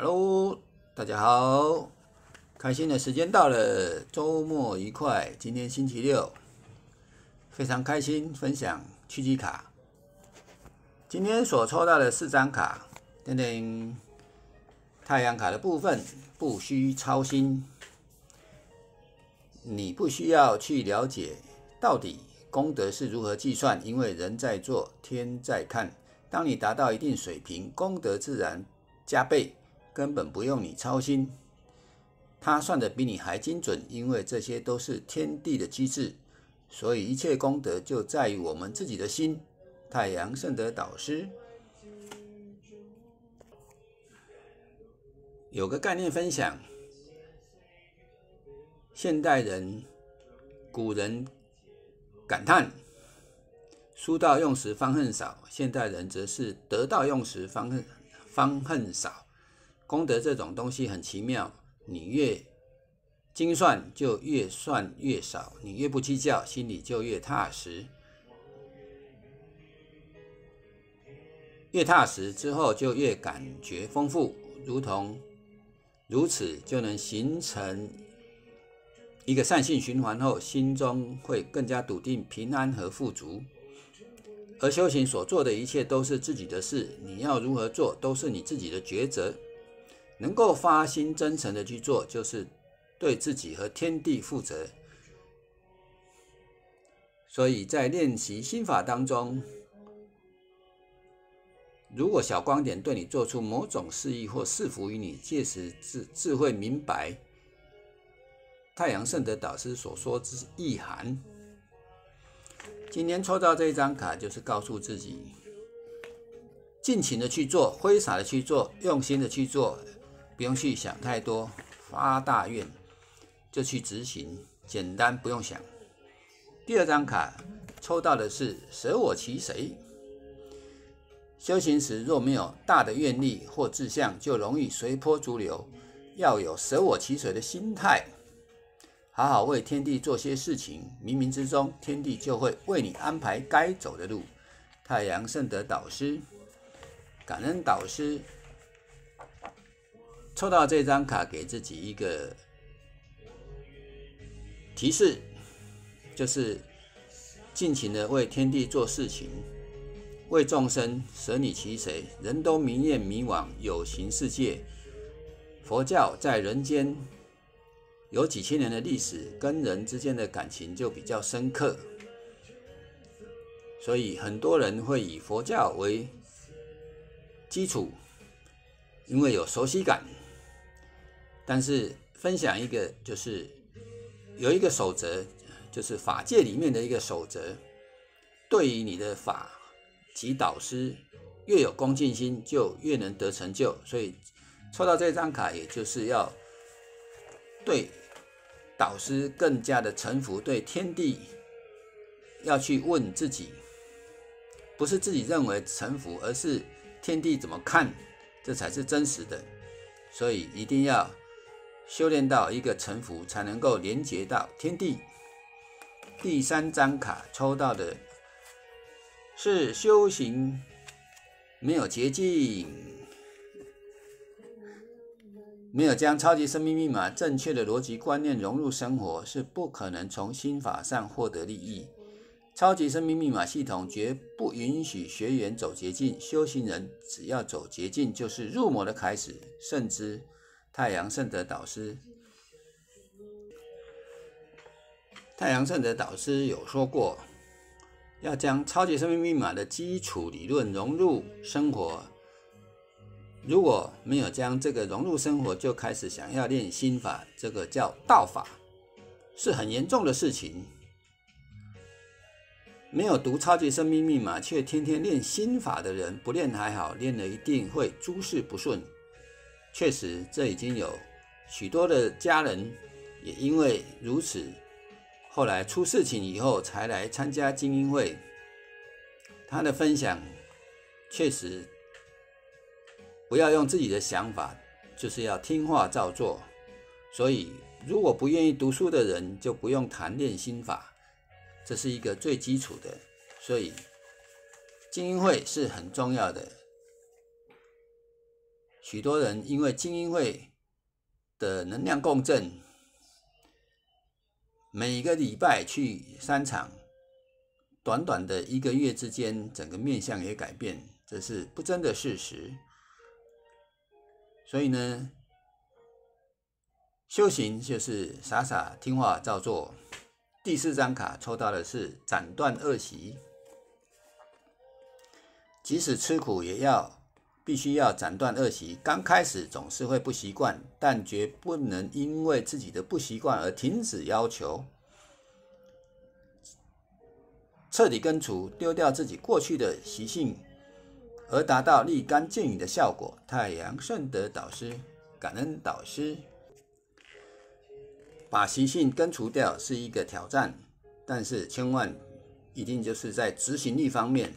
Hello，大家好，开心的时间到了，周末愉快。今天星期六，非常开心，分享趋吉卡。今天所抽到的四张卡，等等太阳卡的部分不需操心，你不需要去了解到底功德是如何计算，因为人在做，天在看。当你达到一定水平，功德自然加倍，根本不用你操心。他算的比你还精准，因为这些都是天地的机制，所以一切功德就在于我们自己的心。太阳圣德导师有个概念分享：现代人、古人感叹。书到用时方恨少，现代人则是得到用时方恨方恨少。功德这种东西很奇妙，你越精算就越算越少，你越不计较，心里就越踏实。越踏实之后，就越感觉丰富，如同如此就能形成一个善性循环后，心中会更加笃定、平安和富足。而修行所做的一切都是自己的事，你要如何做都是你自己的抉择。能够发心真诚的去做，就是对自己和天地负责。所以在练习心法当中，如果小光点对你做出某种示意或赐福于你，届时智智慧明白太阳圣德导师所说之意涵。今天抽到这一张卡，就是告诉自己，尽情的去做，挥洒的去做，用心的去做，不用去想太多，发大愿就去执行，简单不用想。第二张卡抽到的是舍我其谁。修行时若没有大的愿力或志向，就容易随波逐流，要有舍我其谁的心态。好好为天地做些事情，冥冥之中，天地就会为你安排该走的路。太阳圣德导师，感恩导师，抽到这张卡，给自己一个提示，就是尽情的为天地做事情，为众生舍你其谁。人都迷恋迷惘有形世界，佛教在人间。有几千年的历史，跟人之间的感情就比较深刻，所以很多人会以佛教为基础，因为有熟悉感。但是分享一个，就是有一个守则，就是法界里面的一个守则，对于你的法及导师越有恭敬心，就越能得成就。所以抽到这张卡，也就是要。对导师更加的臣服，对天地要去问自己，不是自己认为臣服，而是天地怎么看，这才是真实的。所以一定要修炼到一个臣服，才能够连接到天地。第三张卡抽到的是修行没有捷径。没有将超级生命密码正确的逻辑观念融入生活，是不可能从心法上获得利益。超级生命密码系统绝不允许学员走捷径，修行人只要走捷径就是入魔的开始。甚至太阳圣德导师，太阳圣德导师有说过，要将超级生命密码的基础理论融入生活。如果没有将这个融入生活，就开始想要练心法，这个叫道法，是很严重的事情。没有读超级生命密码，却天天练心法的人，不练还好，练了一定会诸事不顺。确实，这已经有许多的家人也因为如此，后来出事情以后才来参加精英会。他的分享确实。不要用自己的想法，就是要听话照做。所以，如果不愿意读书的人，就不用谈练心法，这是一个最基础的。所以，精英会是很重要的。许多人因为精英会的能量共振，每个礼拜去三场，短短的一个月之间，整个面相也改变，这是不争的事实。所以呢，修行就是傻傻听话照做。第四张卡抽到的是斩断恶习，即使吃苦也要。必须要斩断恶习。刚开始总是会不习惯，但绝不能因为自己的不习惯而停止要求。彻底根除，丢掉自己过去的习性，而达到立竿见影的效果。太阳圣德导师，感恩导师。把习性根除掉是一个挑战，但是千万一定就是在执行力方面。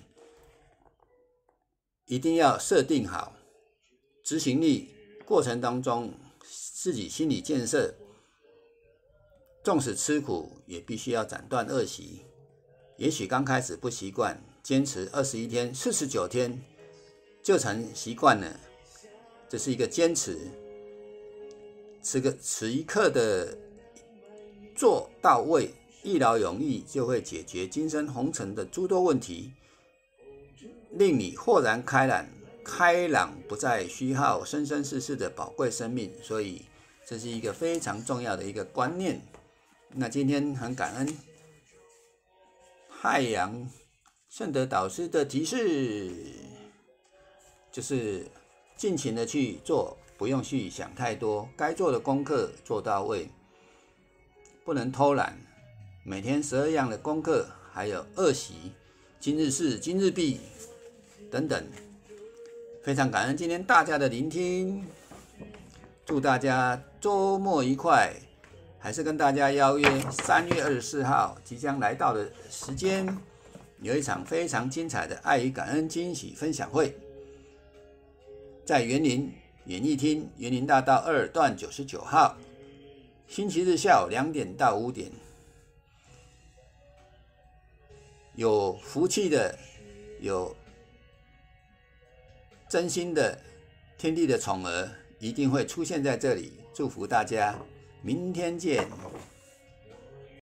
一定要设定好执行力过程当中，自己心理建设，纵使吃苦，也必须要斩断恶习。也许刚开始不习惯，坚持二十一天、四十九天就成习惯了。这是一个坚持，此个此一刻的做到位，一劳永逸，就会解决今生红尘的诸多问题。令你豁然开朗，开朗不再虚耗生生世世的宝贵生命，所以这是一个非常重要的一个观念。那今天很感恩太阳圣德导师的提示，就是尽情的去做，不用去想太多，该做的功课做到位，不能偷懒。每天十二样的功课，还有恶习，今日事今日毕。等等，非常感恩今天大家的聆听，祝大家周末愉快。还是跟大家邀约三月二十四号即将来到的时间，有一场非常精彩的爱与感恩惊喜分享会，在园林演艺厅园林大道二段九十九号，星期日下午两点到五点，有福气的有。真心的天地的宠儿一定会出现在这里，祝福大家，明天见。